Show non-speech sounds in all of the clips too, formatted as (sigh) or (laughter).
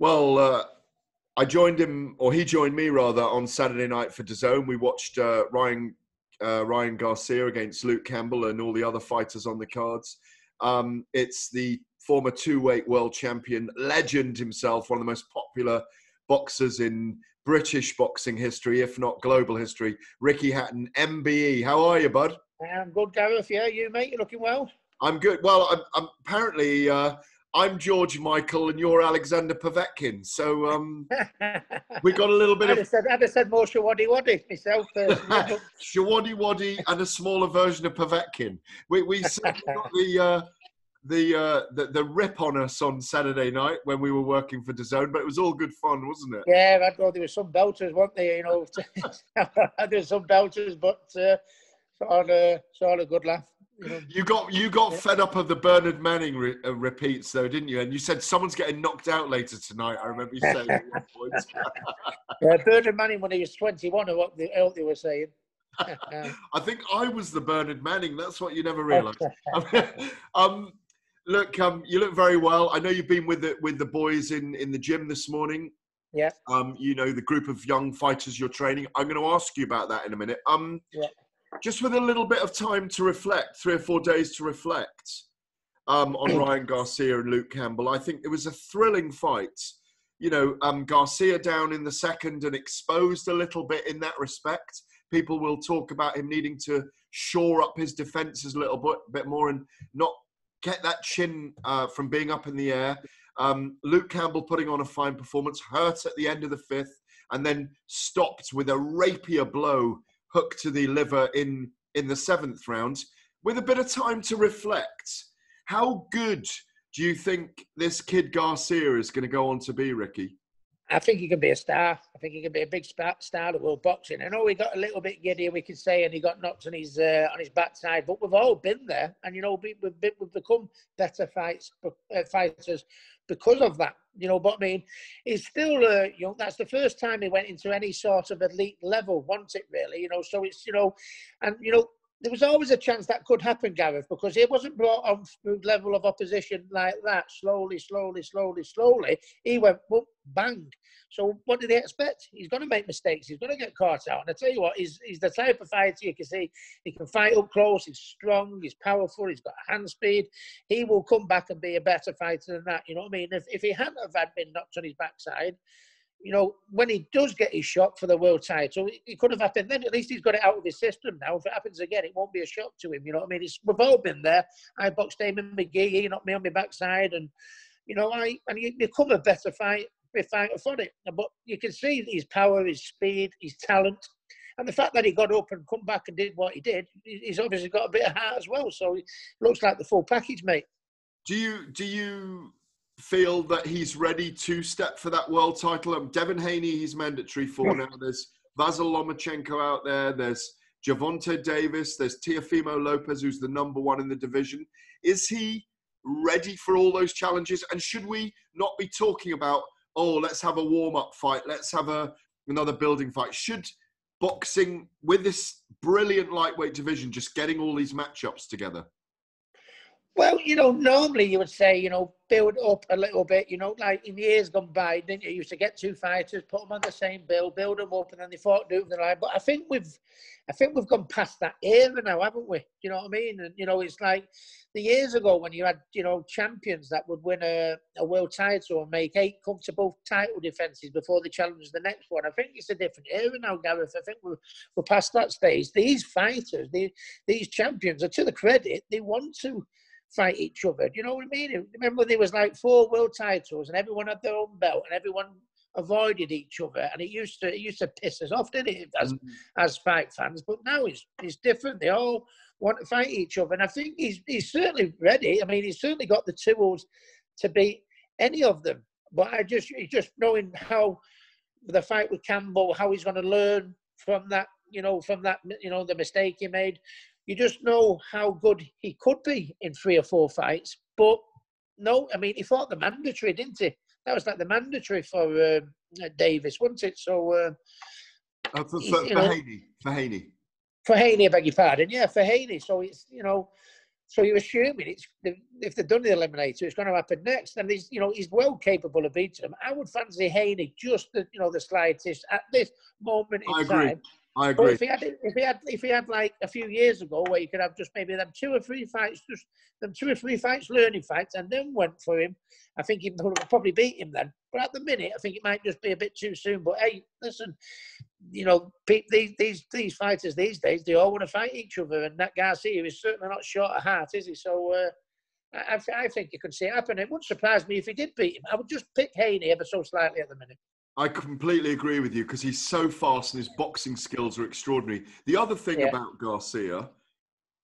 Well, uh, I joined him, or he joined me rather, on Saturday night for DAZN. We watched uh, Ryan uh, Ryan Garcia against Luke Campbell and all the other fighters on the cards. Um, it's the former two-weight world champion, legend himself, one of the most popular boxers in British boxing history, if not global history. Ricky Hatton, MBE. How are you, bud? I'm good, Gareth. Yeah, you, mate. You're looking well? I'm good. Well, I'm, I'm apparently uh, I'm George Michael and you're Alexander Povetkin. So um, we got a little bit I'd of said, I'd have said more Showaddywaddy myself. Uh, (laughs) Showaddywaddy and a smaller version of Povetkin. We we got the. Uh, the, uh, the the rip on us on Saturday night when we were working for DAZN, but it was all good fun, wasn't it? yeah, I know there were some belters, weren't there? You know, (laughs) there were some belters, but uh, it's all, uh, it's all a good laugh. You, know. You got you got fed up of the Bernard Manning re- uh, repeats, though, didn't you? And you said someone's getting knocked out later tonight. I remember you saying. at one point. (laughs) Yeah, Bernard Manning when he was 21, or what the hell they were saying. (laughs) (laughs) I think I was the Bernard Manning. That's what you never realised. um, look, um, you look very well. I know you've been with the with the boys in in the gym this morning. yeah, Um, you know the group of young fighters you're training. I'm going to ask you about that in a minute. Um, Yeah. Just with a little bit of time to reflect, three or four days to reflect um, on Ryan Garcia and Luke Campbell. I think it was a thrilling fight. You know, um, Garcia down in the second and exposed a little bit in that respect. People will talk about him needing to shore up his defenses a little bit, bit more and not get that chin uh, from being up in the air. Um, Luke Campbell putting on a fine performance, hurt at the end of the fifth, and then stopped with a rapier blow hook to the liver in in the seventh round. With a bit of time to reflect, how good do you think this kid Garcia is going to go on to be, Ricky? I think he can be a star. I think he can be a big star, of world boxing. I know he got a little bit giddy, we can say, and he got knocked on his uh, on his backside. But we've all been there, and you know we, we've, been, we've become better fights uh, fighters because of that. You know, but I mean, he's still uh, young. That's the first time he went into any sort of elite level, wasn't it? Really, you know. So it's you know, and you know, there was always a chance that could happen, Gareth, because he wasn't brought on through level of opposition like that. Slowly, slowly, slowly, slowly, he went whoop, bang. So what did he expect? He's going to make mistakes. He's going to get caught out. And I tell you what, he's, he's the type of fighter you can see. He can fight up close. He's strong. He's powerful. He's got hand speed. He will come back and be a better fighter than that. You know what I mean? If, if he hadn't have had been knocked on his backside, you know, when he does get his shot for the world title, it, it could have happened then. At least he's got it out of his system now. If it happens again, it won't be a shock to him. You know what I mean? It's, we've all been there. I boxed Eamonn Magee. He knocked me on my backside, and you know, I and you become a better fight, fighter for it. But you can see his power, his speed, his talent, and the fact that he got up and come back and did what he did. He's obviously got a bit of heart as well. So he looks like the full package, mate. Do you do you feel that he's ready to step for that world title? Um, Devin Haney, he's mandatory for now. There's Vasil Lomachenko out there. There's Gervonta Davis. There's Teofimo Lopez, who's the number one in the division. Is he ready for all those challenges? And should we not be talking about, oh, let's have a warm up fight, let's have a another building fight? Should boxing with this brilliant lightweight division just getting all these matchups together? Well, you know, normally you would say, you know, build up a little bit, you know, like in years gone by, didn't you? You used to get two fighters, put them on the same bill, build them up, and then they fought do the line. But I think we've, I think we've gone past that era now, haven't we? You know what I mean? And you know, it's like the years ago when you had, you know, champions that would win a, a world title and make eight comfortable title defenses before they challenge the next one. I think it's a different era now, Gareth. I think we're, we're past that stage. These fighters, these champions, are to the credit, they want to fight each other. Do you know what I mean? Remember, there was like four world titles, and everyone had their own belt, and everyone avoided each other, and it used to it used to piss us off, didn't it, as mm. as fight fans? But now it's it's different. They all want to fight each other, and I think he's he's certainly ready. I mean, he's certainly got the tools to beat any of them. But I just just knowing how the fight with Campbell, how he's going to learn from that, you know, from that, you know, the mistake he made you just know how good he could be in three or four fights. But no, I mean, he fought the mandatory, didn't he? That was like the mandatory for um, Davis, wasn't it? So uh, Uh, for, for, for know- Haney, for Haney. for Haney, I beg your pardon. Yeah, for Haney. So it's, you know, So you're assuming it's if they've done the eliminator, it's going to happen next, and he's you know he's well capable of beating them. I would fancy Haney just the you know the slightest at this moment in I agree. I But agree. if he had, if he had, if he had like a few years ago, where you could have just maybe them two or three fights, just them two or three fights, learning fights, and then went for him, I think he would probably beat him then. But at the minute, I think it might just be a bit too soon. But hey, listen, you know, these these these fighters these days, they all want to fight each other, and that Garcia is certainly not short of heart, is he? So. Uh, I, I I think you could see it happen. It wouldn't surprise me if he did beat him. I would just pick Haney ever so slightly at the minute. I completely agree with you because he's so fast and his boxing skills are extraordinary. The other thing Yeah. about Garcia,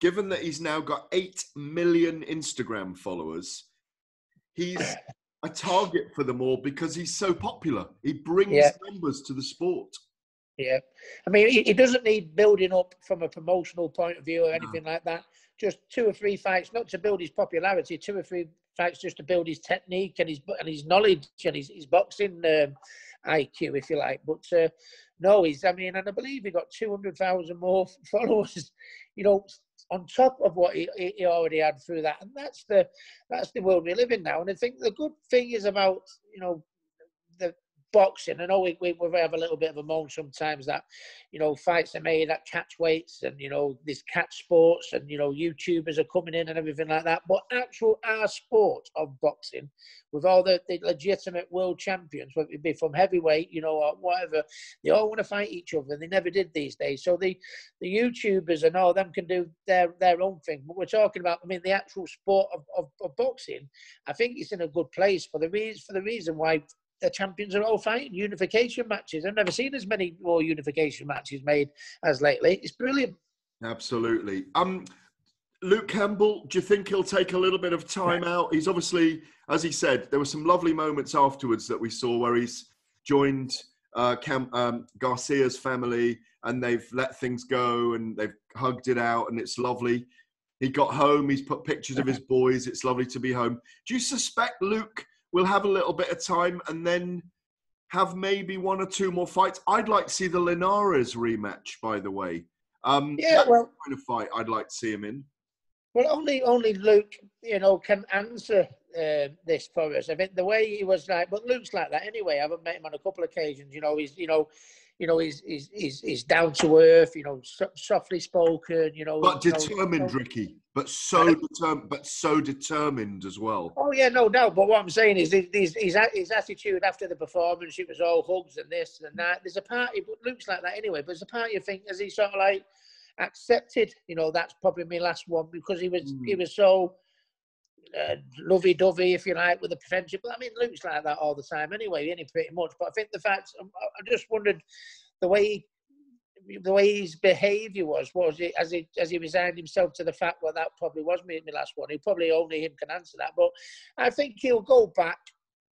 given that he's now got 8 million Instagram followers, he's (laughs) a target for them all because he's so popular. He brings Yeah. numbers to the sport. Yeah, I mean, he, he doesn't need building up from a promotional point of view or anything like that. Just two or three fights, not to build his popularity. Two or three fights just to build his technique and his and his knowledge and his, his boxing um, IQ, if you like. But uh, no, he's. I mean, and I believe he got two hundred thousand more (laughs) followers. You know, on top of what he, he already had through that, and that's the that's the world we live in now. And I think the good thing is about you know boxing. I know we, we, we have a little bit of a moan sometimes that, you know, fights are made at catch weights and, you know, this catch sports and, you know, YouTubers are coming in and everything like that. But actual our sport of boxing, with all the, the legitimate world champions, whether it be from heavyweight, you know, or whatever, they all want to fight each other and they never did these days. So the, the YouTubers and all them can do their, their own thing. But we're talking about, I mean, the actual sport of, of, of boxing, I think it's in a good place for the reason, for the reason why the champions are all fighting unification matches. I've never seen as many more unification matches made as lately. It's brilliant. Absolutely. Um, Luke Campbell, do you think he'll take a little bit of time out? He's obviously, as he said, there were some lovely moments afterwards that we saw where he's joined uh, Cam, um, Garcia's family and they've let things go and they've hugged it out and it's lovely. He got home, he's put pictures of his (laughs) boys. It's lovely to be home. Do you suspect Luke will have a little bit of time and then have maybe one or two more fights? I'd like to see the Linares rematch, by the way. Um, Yeah, well- kind of fight I'd like to see him in. Well, only only Luke, you know, can answer uh, this for us. I mean, the way he was like, but Luke's like that anyway. I haven't met him on a couple of occasions. You know, he's you know, you know, he's he's he's, he's down to earth. You know, so, softly spoken. You know, But you know, determined, Ricky. But so determined. But so determined as well. Oh yeah, no doubt. But what I'm saying is, his his, his attitude after the performance, it was all hugs and this and that. There's a party, but looks like that anyway. But there's a party. I think as he sort of like accepted, you know, that's probably my last one because he was he Mm. was so uh, lovey-dovey, if you like, with the. But I mean, Luke's like that all the time anyway, any pretty much. But I think the fact I I just wondered the way he the way his behaviour was was it as he as he resigned himself to the fact well that probably was me my last one. He probably only him can answer that. But I think he'll go back.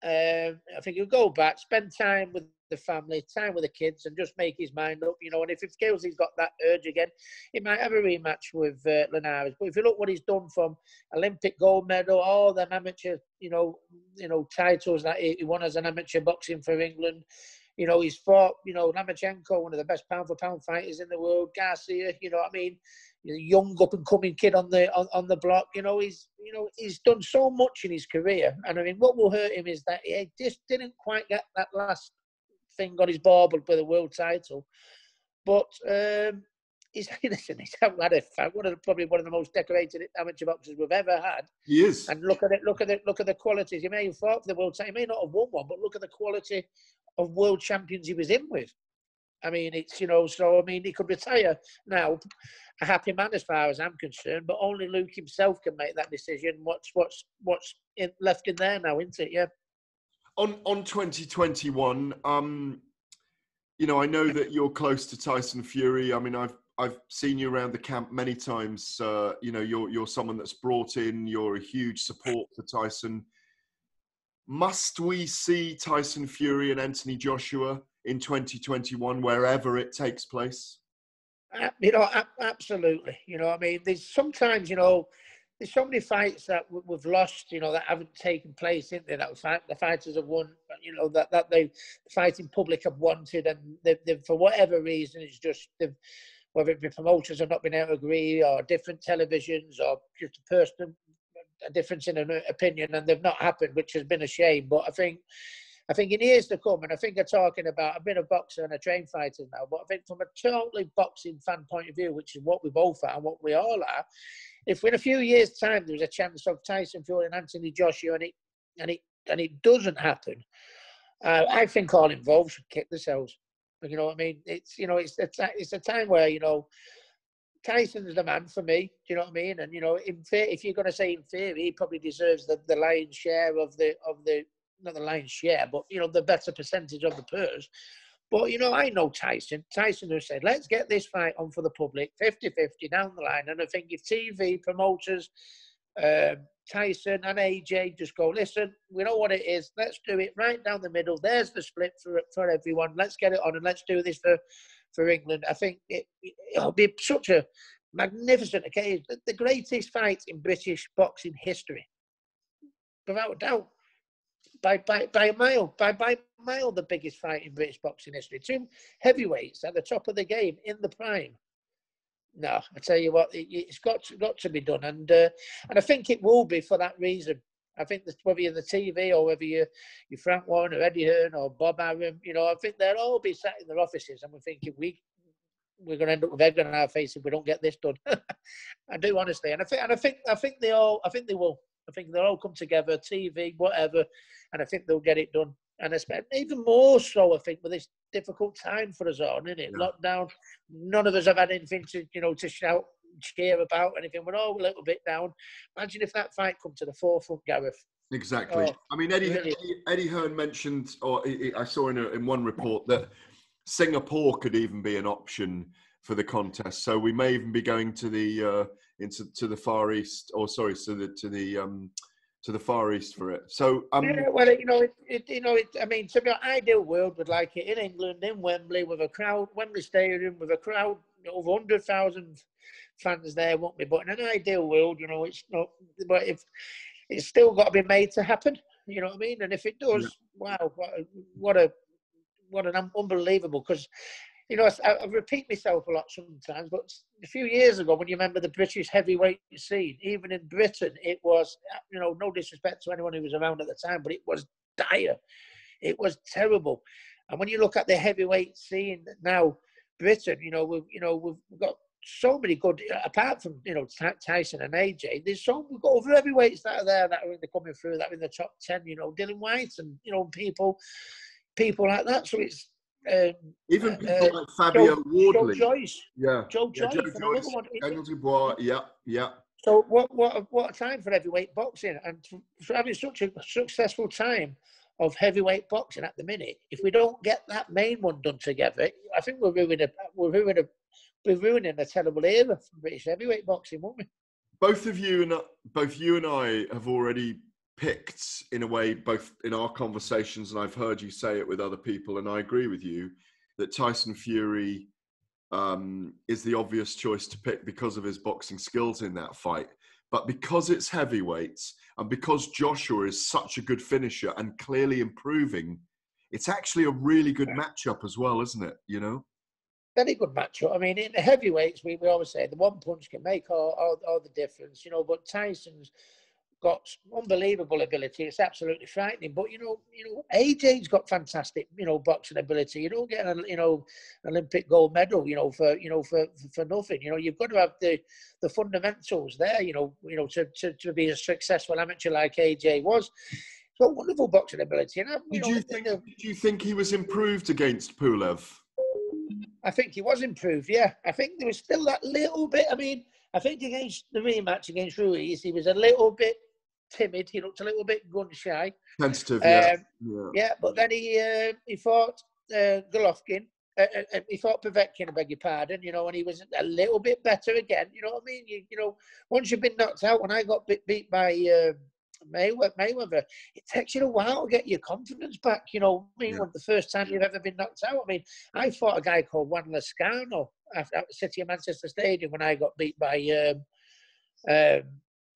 Um, I think he'll go back, spend time with the family, time with the kids, and just make his mind up. You know, and if he feels he's got that urge again, he might have a rematch with uh, Linares. But if you look what he's done from Olympic gold medal, all them amateur, you know, you know titles that he won as an amateur boxing for England. You know, he's fought, you know, Lomachenko, one of the best pound for pound fighters in the world. Garcia, you know what I mean? Young up and coming kid on the on, on the block. You know, he's you know, he's done so much in his career. And I mean what will hurt him is that he just didn't quite get that last thing on his bauble with a world title. But um he's (laughs) listen, he's had a one of the, probably one of the most decorated amateur boxers we've ever had. He is. And look at it, look at it, look at the qualities. He may have fought for the world title. He may not have won one, but look at the quality of world champions he was in with. I mean, it's you know, so I mean, he could retire now, a happy man as far as I'm concerned. But only Luke himself can make that decision. What's what's what's in, left in there now, isn't it? Yeah. On on 2021 um you know i know that you're close to tyson fury. I mean i've i've seen you around the camp many times. Uh you know you're you're someone that's brought in you're a huge support for tyson. Must we see tyson fury and anthony joshua in 2021 wherever it takes place? Uh, You know, absolutely. You know, I mean, there's sometimes, you know, there's so many fights that we- we've lost, you know, that haven't taken place, isn't there? That the fight, the fighters have won, you know, that that they the fighting public have wanted, and they, they for whatever reason, it's just they've whether it be promoters have not been able to agree, or different televisions, or just a person a difference in an opinion, and they've not happened, which has been a shame. But I think I think in years to come, and I think I'm talking about, I've been a boxer and a trained fighter now, but I think from a totally boxing fan point of view, which is what we both are and what we all are, if in a few years' time there's a chance of Tyson Fury and Anthony Joshua and it and it and it doesn't happen, uh, I think all involved should kick themselves. You know what I mean? It's you know it's it's it's a time where you know Tyson's the man for me. Do you know what I mean? And you know, in fair, if you're going to say in theory, he probably deserves the, the lion's share of the of the not the lion's share, but you know, the better percentage of the purse. But you know, I know Tyson. Tyson has said, let's get this fight on for the public, 50-50 down the line. And I think if TV promoters, um, Tyson and AJ just go, listen, we know what it is. Let's do it right down the middle. There's the split for for everyone. Let's get it on and let's do this for for England. I think it, it'll be such a magnificent occasion, the greatest fight in British boxing history, without a doubt by, by, by a mile, by, by mile, the biggest fight in British boxing history. Two heavyweights at the top of the game in the prime. No, I tell you what, it, has got to, got to be done, and uh, and I think it will be for that reason. I think that whether you're the TV or whether you're, you're Frank Warren or Eddie Hearn or Bob Arum, you know, I think they'll all be sat in their offices and we're thinking we we're going to end up with egg on our face if we don't get this done. (laughs) I do honestly, and I think and I think I think they all I think they will. I think they'll all come together, TV, whatever, and I think they'll get it done. And especially even more so, I think, with this difficult time for us all, isn't it? Yeah. Lockdown. None of us have had anything to, you know, to shout, cheer about, anything. We're all a little bit down. Imagine if that fight come to the forefront, Gareth. Exactly. Oh, I mean, Eddie, really? Eddie, Eddie Hearn mentioned, or I saw in, a, in one report that Singapore could even be an option for the contest. So we may even be going to the uh, into to the Far East, or sorry, to the to the um, to the Far East for it. So um, yeah, well, you know, it, it, you know, it, I mean, to be ideal world would like it in England, in Wembley, with a crowd, Wembley Stadium, with a crowd over hundred thousand fans there, won't be. But in an ideal world, you know, it's not. But if it's still got to be made to happen, you know what I mean? And if it does, yeah. wow, what what a what an unbelievable because you know, I, I, repeat myself a lot sometimes, but a few years ago, when you remember the British heavyweight scene, even in Britain, it was, uh, you know, no disrespect to anyone who was around at the time, but it was dire. It was terrible. And when you look at the heavyweight scene now, Britain, you know, we've, you know, we've got so many good, uh, apart from, you know, Tyson and AJ, there's so, we've got other heavyweights that are there that are in the coming through, that are in the top 10, you know, Dylan White and, you know, people, people like that. So it's, um, Even uh, people uh, like Fabio Joe, Wardley. Joe Joyce. Yeah. Joe yeah, Joyce. Joe Joyce. One, Daniel Dubois. Yeah, yeah. So what, what, what a time for heavyweight boxing, and for having such a successful time of heavyweight boxing at the minute. If we don't get that main one done together, I think we're ruining a, we're ruining a, we're ruining a terrible era for British heavyweight boxing, won't we? Both of you and both you and I have already picked in a way both in our conversations and I've heard you say it with other people and I agree with you that Tyson Fury um, is the obvious choice to pick because of his boxing skills in that fight. But because it's heavyweights and because Joshua is such a good finisher and clearly improving, it's actually a really good matchup as well, isn't it? You know? Very good matchup. I mean, in the heavyweights, we, we always say the one punch can make all, all, all the difference, you know, but Tyson's got unbelievable ability. It's absolutely frightening. But you know, you know, AJ's got fantastic, you know, boxing ability. You don't get a, you know, Olympic gold medal, you know, for you know for for nothing. You know, you've got to have the the fundamentals there. You know, you know, to to, to be a successful amateur like AJ was. He's got wonderful boxing ability. And um, you did know, you think? The, did you think he was improved against Pulev? I think he was improved. Yeah, I think there was still that little bit. I mean. I think against the rematch against Ruiz, he was a little bit timid. He looked a little bit gun shy. Sensitive, yeah. Um, yeah. yeah. but then he uh, he fought uh, Golovkin. Uh, uh, uh, he fought Povetkin, I beg your pardon, you know, and he was a little bit better again. You know what I mean? You, you know, once you've been knocked out, when I got beat, beat by uh, Mayweather, Mayweather, it takes you a while to get your confidence back. You know, I mean, yeah. the first time you've ever been knocked out. I mean, I fought a guy called Juan Lazcano at, the City of Manchester Stadium when I got beat by um, um,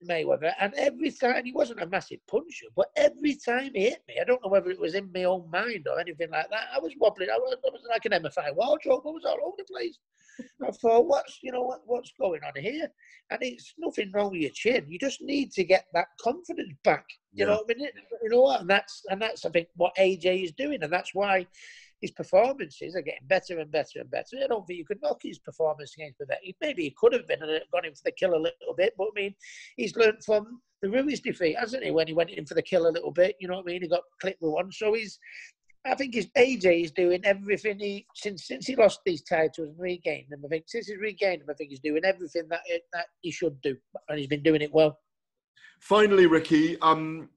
Mayweather, and every time he wasn't a massive puncher, but every time he hit me, I don't know whether it was in my own mind or anything like that. I was wobbling. I was, I was like an MFI wardrobe. I was all over the place. I thought, what's you know what, what's going on here? And it's nothing wrong with your chin. You just need to get that confidence back. You yeah. know what I mean? You know what? And that's and that's I think what AJ is doing, and that's why his performances are getting better and better and better. I don't think you could knock his performance against Vivek. Maybe he could have been and gone in for the kill a little bit, but I mean, he's learned from the Ruiz defeat, hasn't he? When he went in for the kill a little bit, you know what I mean? He got clipped with one, so he's. I think his AJ is doing everything he since since he lost these titles and regained them. I think since he's regained them, I think he's doing everything that that he should do, and he's been doing it well. Finally, Ricky, um,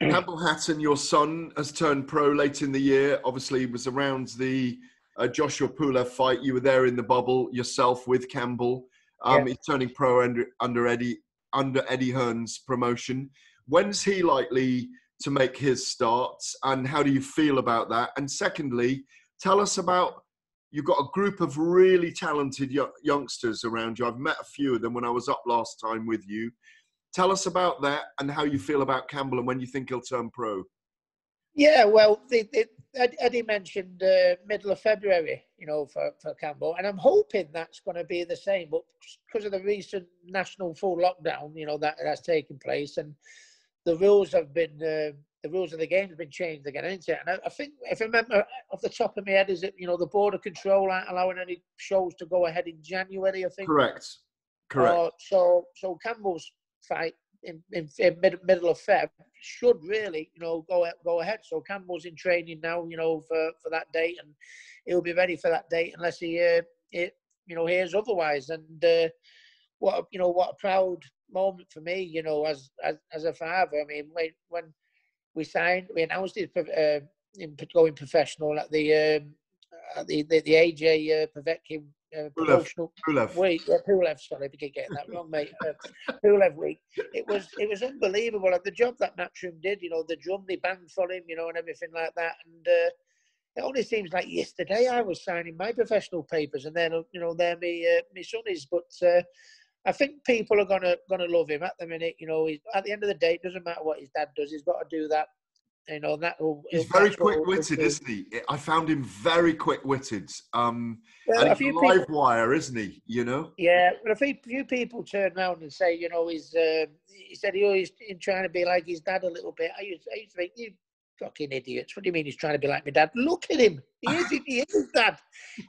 Campbell Hatton, your son, has turned pro late in the year. Obviously, was around the uh, Joshua Pulev fight. You were there in the bubble yourself with Campbell. Um, yeah. He's turning pro under, under Eddie under Eddie Hearn's promotion. When's he likely to make his starts, and how do you feel about that? And secondly, tell us about you've got a group of really talented youngsters around you. I've met a few of them when I was up last time with you. Tell us about that and how you feel about Campbell and when you think he'll turn pro. Yeah, well, the, the, Eddie mentioned uh, middle of February, you know, for, for Campbell, and I'm hoping that's going to be the same. But because of the recent national full lockdown, you know, that that's taken place, and the rules have been uh, the rules of the game have been changed again, isn't it? And I, I, think, if I remember off the top of my head, is it you know the border control aren't allowing any shows to go ahead in January? I think. Correct. Correct. Uh, so so Campbell's fight in, in, in mid, middle of Feb should really, you know, go go ahead. So Campbell's in training now, you know, for, for that date, and he'll be ready for that date unless he, uh, it, you know, hears otherwise. And uh, what a, you know, what a proud moment for me, you know, as as, as a father. I mean, when when we signed, we announced it uh, in going professional at the um, at the, the the AJ uh, Povetkin uh, promotional Pulev. week. Yeah, Pulev, sorry, I keep getting that wrong, mate. Uh, Pulev week. It was it was unbelievable. Like the job that Matchroom did, you know, the drum they banged for him, you know, and everything like that. And uh, it only seems like yesterday I was signing my professional papers, and then you know, there me uh, my son is. But uh, I think people are gonna gonna love him at the minute. You know, at the end of the day, it doesn't matter what his dad does. He's got to do that you know that will, he's very quick-witted isn't he? I found him very quick-witted um well, and he's live people, wire isn't he you know? Yeah but a few, few people turn around and say you know he's uh, he said he always in trying to be like his dad a little bit. I used, I used to think you fucking idiots. What do you mean he's trying to be like my dad? Look at him. He is, he is dad.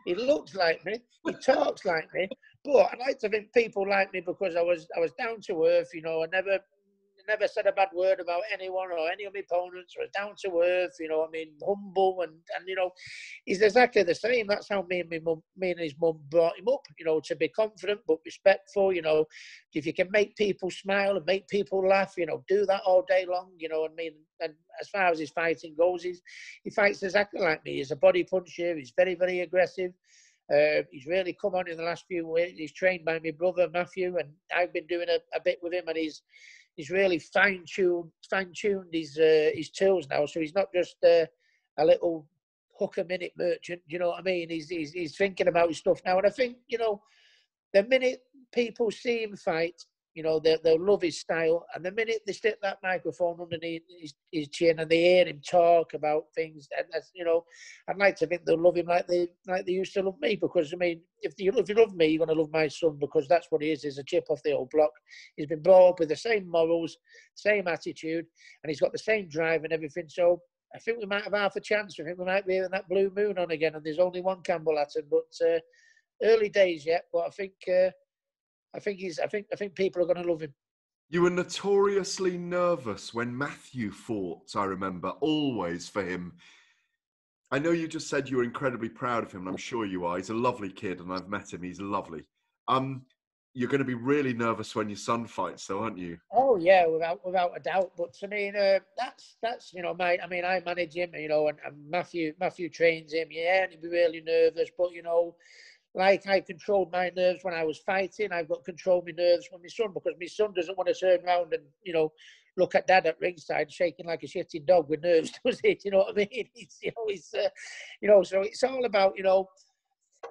He looks like me. He talks like me. But i like to think people like me because i was i was down to earth you know i never never said a bad word about anyone or any of my opponents, or down to earth, you know, I mean, humble and, and you know, he's exactly the same. That's how me and my mum, me and his mum brought him up, you know, to be confident but respectful, you know, if you can make people smile and make people laugh, you know, do that all day long, you know, I mean, and as far as his fighting goes, he's, he fights exactly like me. He's a body puncher, he's very, very aggressive. Uh, he's really come on in the last few weeks. He's trained by my brother Matthew, and I've been doing a, a bit with him, and he's he's really fine tuned fine tuned his uh, his tools now. So he's not just uh, a little hook a minute merchant. You know what I mean? He's, he's he's thinking about his stuff now. And I think you know, the minute people see him fight, you know, they, they'll love his style. And the minute they stick that microphone underneath his, his chin and they hear him talk about things, and that's, you know, I'd like to think they'll love him like they like they used to love me. Because I mean, if you if you love me, you're going to love my son because that's what he is. He's a chip off the old block. He's been brought up with the same morals, same attitude, and he's got the same drive and everything. So I think we might have half a chance. I think we might be in that blue moon on again. And there's only one Campbell Hatton, but uh, early days yet. But I think. Uh, I think he's. I think. I think people are going to love him. You were notoriously nervous when Matthew fought. I remember always for him. I know you just said you were incredibly proud of him, and I'm sure you are. He's a lovely kid, and I've met him. He's lovely. Um, you're going to be really nervous when your son fights, though, aren't you? Oh yeah, without without a doubt. But I mean, uh, that's that's you know, mate. I mean, I manage him, you know, and, and Matthew Matthew trains him. Yeah, and he'd be really nervous, but you know, like I controlled my nerves when I was fighting, I've got control my nerves when my son because my son doesn't want to turn around and you know look at dad at ringside shaking like a shitting dog with nerves, (laughs) does it? You know what I mean? (laughs) He's, you know, he's, uh, you know, so it's all about you know,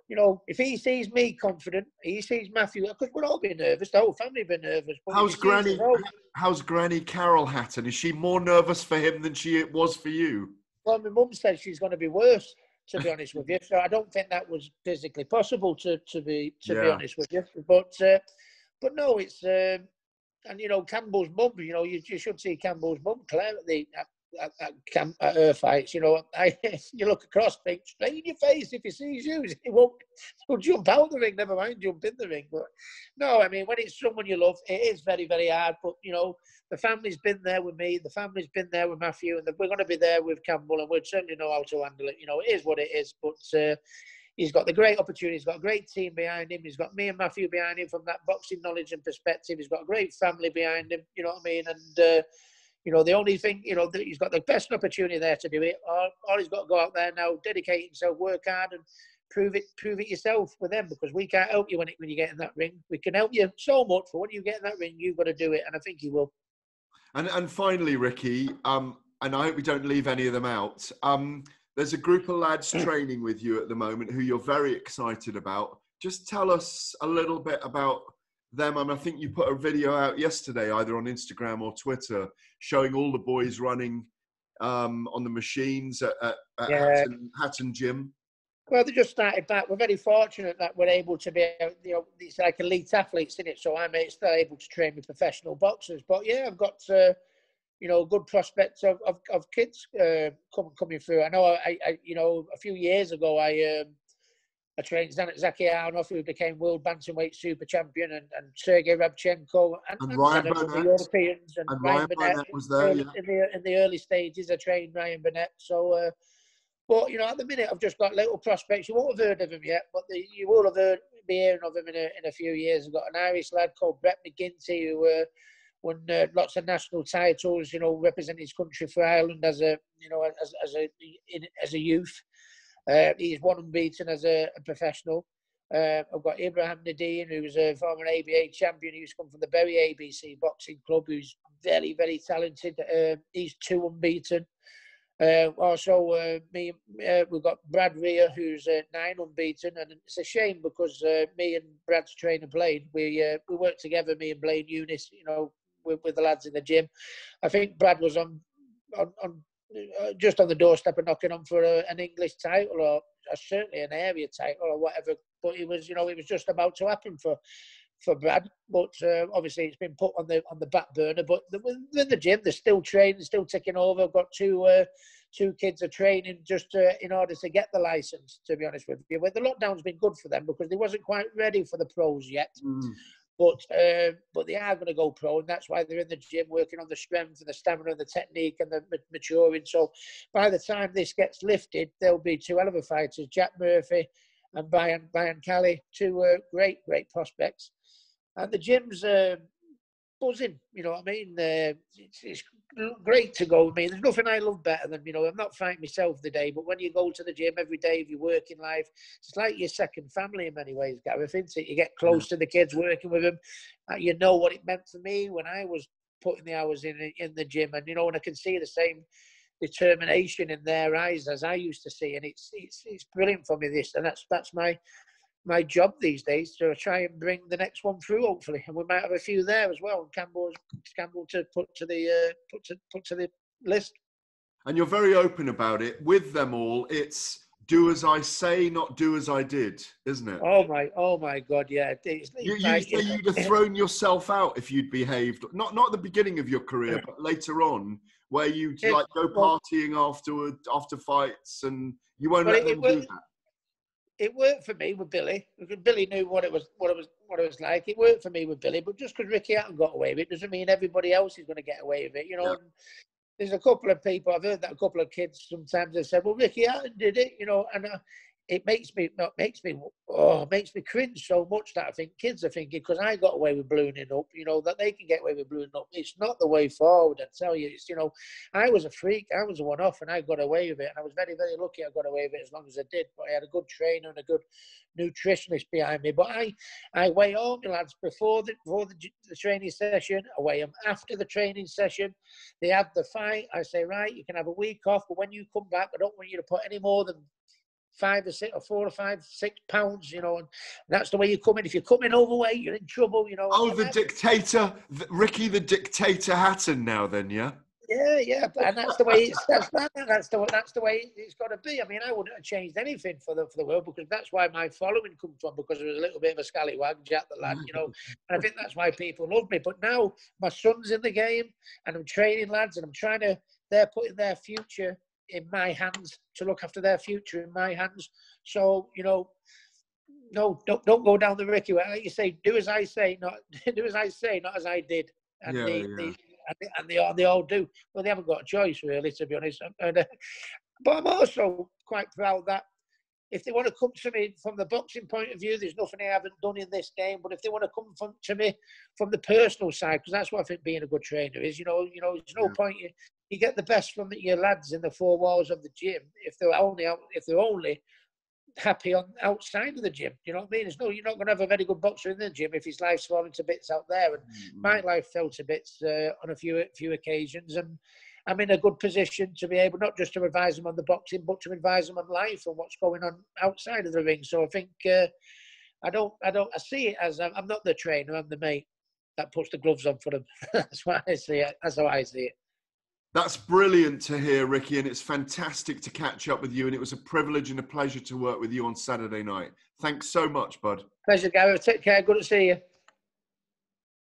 you know, if he sees me confident, he sees Matthew, because we'll all be nervous. The whole family be nervous. How's Granny? How's Granny Carol Hatton? Is she more nervous for him than she was for you? Well, my mum said she's going to be worse. To be (laughs) honest with you, so I don't think that was physically possible to to be to yeah. be honest with you. But uh, but no, it's um, and you know Campbell's mum. You know you, you should see Campbell's mum Claire at the at at, camp, at her fights, you know, (laughs) I, you look across, think straight in your face if he sees you. (laughs) He won't, he'll jump out the ring, never mind jump in the ring. But no, I mean, when it's someone you love, it is very, very hard. But, you know, the family's been there with me, the family's been there with Matthew, and we're going to be there with Campbell, and we'd certainly know how to handle it. You know, it is what it is. But, uh, He's got the great opportunity. He's got a great team behind him. He's got me and Matthew behind him from that boxing knowledge and perspective. He's got a great family behind him. You know what I mean? And uh, you know, the only thing, you know, he's got the best opportunity there to do it. All, all he's got to go out there now, dedicate himself, work hard, and prove it, prove it yourself with them because we can't help you when it, when you get in that ring. We can help you so much, but when you get in that ring, you've got to do it, and I think you will. And and finally, Ricky, um, and I hope we don't leave any of them out. Um, there's a group of lads (clears throat) training with you at the moment who you're very excited about. Just tell us a little bit about them. And I think you put a video out yesterday, either on Instagram or Twitter, showing all the boys running um, on the machines at, at, at yeah. Hatton, Hatton Gym. Well, they just started back. We're very fortunate that we're able to be, you know, it's like elite athletes in it. So I'm still able to train with professional boxers. But yeah, I've got, uh, you know, good prospects of, of, of kids uh, coming coming through. I know, I, I, you know, a few years ago, I um, I trained Zhanat Zhakiyanov, who became world bantamweight super champion, and, and Sergey Rabchenko, and, and, and Ryan Burnett. The Europeans, and, and Ryan, Ryan Burnett, Burnett was there. Yeah. In, the, in the early stages, I trained Ryan Burnett. So, uh, but you know, at the minute, I've just got little prospects. You won't have heard of him yet, but the, you will have heard, be hearing of him in a, in a few years. I've got an Irish lad called Brett McGinty, who uh, won uh, lots of national titles. You know, representing his country for Ireland as a you know as as a in, as a youth. Uh, he's one unbeaten as a, a professional. Uh, I've got Ibrahim Nadim, who's a former ABA champion. He's come from the Bury ABC Boxing Club, who's very, very talented. Uh, he's two unbeaten. Uh, also, me, uh, we've got Brad Rea, who's uh, nine unbeaten, and it's a shame because uh, me and Brad's trainer Blaine, we we work together. Me and Blaine Younis, you know, with, with the lads in the gym. I think Brad was on on, on just on the doorstep and knocking on for a, an English title or certainly an area title or whatever. But it was, you know, it was just about to happen for for Brad. But uh, obviously, it's been put on the on the back burner. But in the gym, they're still training, still ticking over. I've got two uh, two kids are training just uh, in order to get the license. To be honest with you, but the lockdown's been good for them because they wasn't quite ready for the pros yet. Mm. But uh, but they are going to go pro, and that's why they're in the gym working on the strength and the stamina and the technique and the maturing. So by the time this gets lifted, there'll be two a fighters: Jack Murphy and Brian Brian Kelly, two uh, great great prospects. And the gym's uh, buzzing. You know what I mean? Uh, it's, it's, great to go. I mean, there's nothing I love better than you know. I'm not fighting myself the day, but when you go to the gym every day of your working life, it's like your second family in many ways, Gareth. Isn't it? You get close to the kids, working with them. Uh, you know what it meant for me when I was putting the hours in in the gym, and you know, and I can see the same determination in their eyes as I used to see, and it's it's it's brilliant for me. This and that's that's my my job these days to try and bring the next one through, hopefully, and we might have a few there as well. Campbell, Campbell to put to the uh, put to put to the list. And you're very open about it with them all. It's do as I say, not do as I did, isn't it? Oh my, oh my God, yeah. It's, you, you'd have (laughs) thrown yourself out if you'd behaved not not at the beginning of your career, but later on, where you'd like go partying afterward after fights, and you won't let them do that it worked for me with Billy. Because Billy knew what it was, what it was, what it was like. It worked for me with Billy, but just because Ricky Hatton got away with it doesn't mean everybody else is going to get away with it. You know, yeah. there's a couple of people I've heard that a couple of kids sometimes have said, "Well, Ricky Hatton did it," you know, and uh, it makes me not makes me oh makes me cringe so much that I think kids are thinking because I got away with ballooning up, you know, that they can get away with ballooning up. It's not the way forward. I tell you, it's you know, I was a freak. I was a one off, and I got away with it. And I was very very lucky. I got away with it as long as I did. But I had a good trainer and a good nutritionist behind me. But I I weigh all my lads before the before the, the training session. I weigh them after the training session. They have the fight. I say right, you can have a week off, but when you come back, I don't want you to put any more than five or six or four or five, six pounds, you know, and that's the way you come in. If you're coming overweight, you're in trouble, you know. Oh, the dictator, the, Ricky the dictator Hatton now then, yeah? Yeah, yeah, and that's the way it's that's that, that's the that's the way it's got to be. I mean, I wouldn't have changed anything for the for the world because that's why my following comes from because there was a little bit of a scallywag, Jack the lad, you know, (laughs) and I think that's why people love me. But now my son's in the game, and I'm training lads, and I'm trying to. They're putting their future in my hands to look after their future in my hands. So you know, no, don't don't go down the Ricky way. Like you say, do as I say, not (laughs) do as I say, not as I did. And Yeah, the, yeah. the and they, and they all they all do. Well, they haven't got a choice really, to be honest. (laughs) And, uh, but I'm also quite proud that if they want to come to me from the boxing point of view, there's nothing I haven't done in this game. But if they want to come from, to me from the personal side, because that's what I think being a good trainer is. You know, you know, there's no Yeah. point you, get the best from your lads in the four walls of the gym if they're only out, if they're only happy on outside of the gym. You know what I mean? It's no, you're not going to have a very good boxer in the gym if his life's falling to bits out there. And my life fell to bits uh, on a few few occasions, and I'm in a good position to be able not just to advise them on the boxing, but to advise them on life and what's going on outside of the ring. So I think uh, I don't, I don't, I see it as I'm, I'm not the trainer, I'm the mate that puts the gloves on for them. (laughs) That's why I see it. That's how I see it. That's brilliant to hear, Ricky, and it's fantastic to catch up with you. And it was a privilege and a pleasure to work with you on Saturday night. Thanks so much, bud. Pleasure, Gary. Take care. Good to see you.